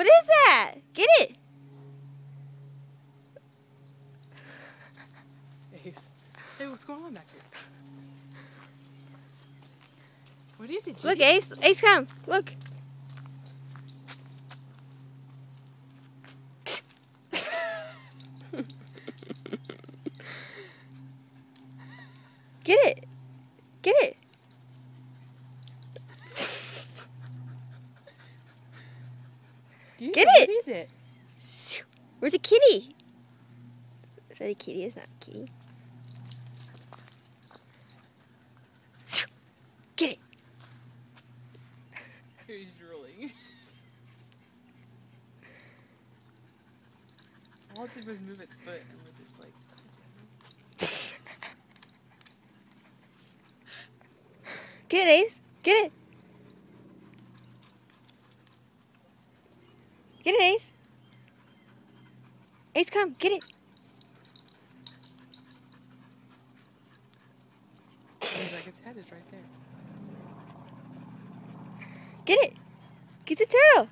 What is that? Get it. Ace. Hey, what's going on back here? What is it? Look, Judy? Ace. Ace, come. Look. Get it. Get it. Get What it. is it? Where's the kitty? Is that a kitty? It's not a kitty. Get it. He's drooling. All it did was move its foot and was just like. Get it, Ace. Get it. Get it, Ace. Ace, come. Get it. Like, its head is right there. Get it. Get the turtle.